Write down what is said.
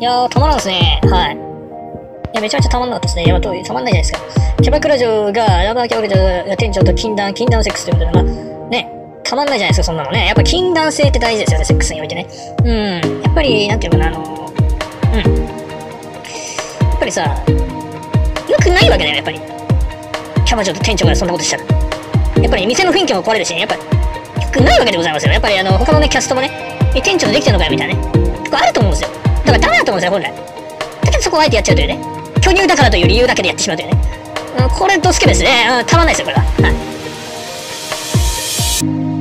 いやー、たまらんですね。はい。いや、めちゃめちゃたまんなかったですね。やばと、たまんないじゃないですか。キャバクラ嬢が、ラバーキャバクラ嬢が店長と禁断、禁断セックスということで、まあ、ね、たまんないじゃないですか、そんなのね。やっぱ禁断性って大事ですよね、セックスにおいてね。うん。やっぱり、なんていうのかな、あの、うん。やっぱりさ、良くないわけだよ、やっぱり。キャバ嬢と店長がそんなことしたら。やっぱり店の雰囲気も壊れるしね、やっぱり、良くないわけでございますよ。やっぱり、あの、他のね、キャストもね、え、店長できてるのかよ、みたいなね。だからダメだと思うんですよ、本来。だけどそこをあえてやっちゃうというね。巨乳だからという理由だけでやってしまうというね。うん、これドスケですね。うん、たまんないですよ、これは。はい。